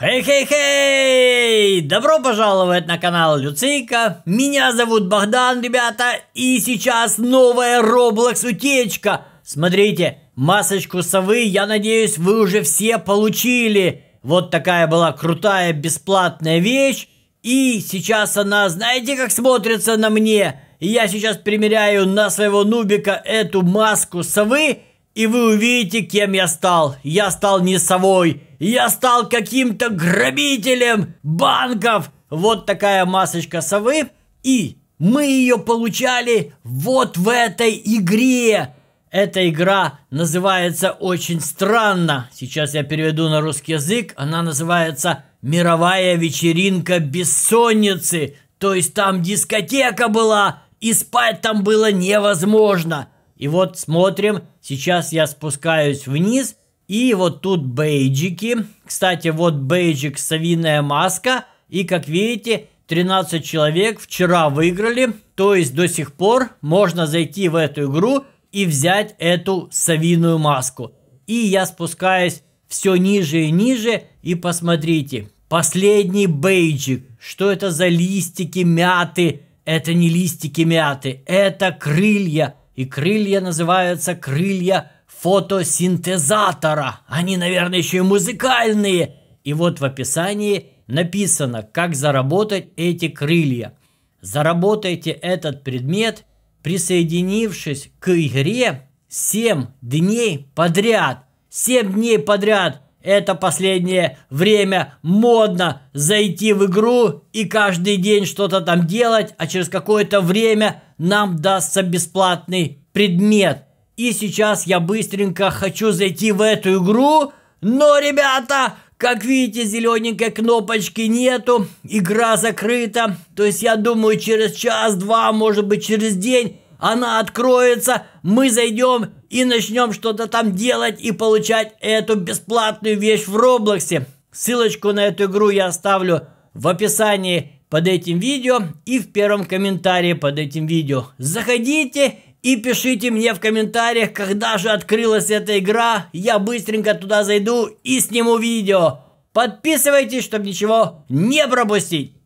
Хей-хей-хей! Добро пожаловать на канал Люцейка. Меня зовут Богдан, ребята, и сейчас новая Roblox утечка. Смотрите, масочку совы, я надеюсь, вы уже все получили. Вот такая была крутая бесплатная вещь. И сейчас она, знаете, как смотрится на мне? Я сейчас примеряю на своего нубика эту маску совы, и вы увидите, кем я стал. Я стал не совой, я стал каким-то грабителем банков. Вот такая масочка совы. И мы ее получали вот в этой игре. Эта игра называется очень странно. Сейчас я переведу на русский язык. Она называется «Мировая вечеринка бессонницы». То есть там дискотека была, и спать там было невозможно. И вот смотрим, сейчас я спускаюсь вниз, и вот тут бейджики. Кстати, вот бейджик совиная маска. И как видите, 13 человек вчера выиграли. То есть до сих пор можно зайти в эту игру и взять эту совиную маску. И я спускаюсь все ниже и ниже. И посмотрите, последний бейджик. Что это за листики мяты? Это не листики мяты, это крылья и крылья называются крылья фотосинтезатора. Они, наверное, еще и музыкальные. И вот в описании написано, как заработать эти крылья. Заработайте этот предмет, присоединившись к игре 7 дней подряд. 7 дней подряд – это последнее время модно зайти в игру и каждый день что-то там делать, а через какое-то время нам дастся бесплатный предмет. И сейчас я быстренько хочу зайти в эту игру, но, ребята, как видите, зелененькой кнопочки нету, игра закрыта. То есть я думаю, через час-два, может быть, через день она откроется, мы зайдем и начнем что-то там делать и получать эту бесплатную вещь в Роблоксе. Ссылочку на эту игру я оставлю в описании под этим видео и в первом комментарии под этим видео. Заходите и пишите мне в комментариях, когда же открылась эта игра. Я быстренько туда зайду и сниму видео. Подписывайтесь, чтобы ничего не пропустить.